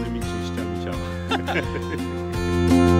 寄り道にしちゃう。